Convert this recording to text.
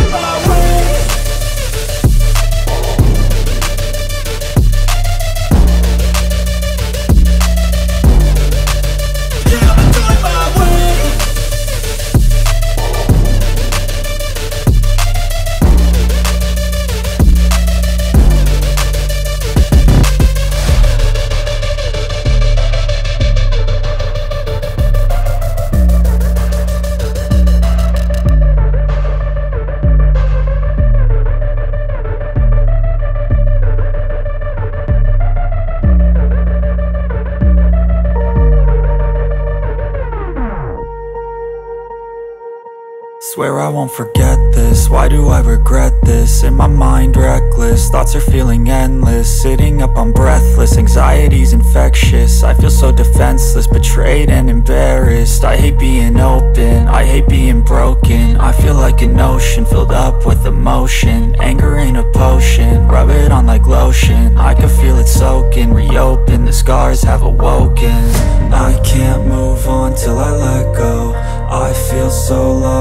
it Swear I won't forget this, why do I regret this? In my mind reckless, thoughts are feeling endless. Sitting up, I'm breathless, anxiety's infectious. I feel so defenseless, betrayed and embarrassed. I hate being open, I hate being broken. I feel like an ocean, filled up with emotion. Anger ain't a potion, rub it on like lotion. I can feel it soaking, reopen, the scars have awoken